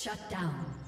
Shut down.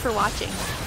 For watching.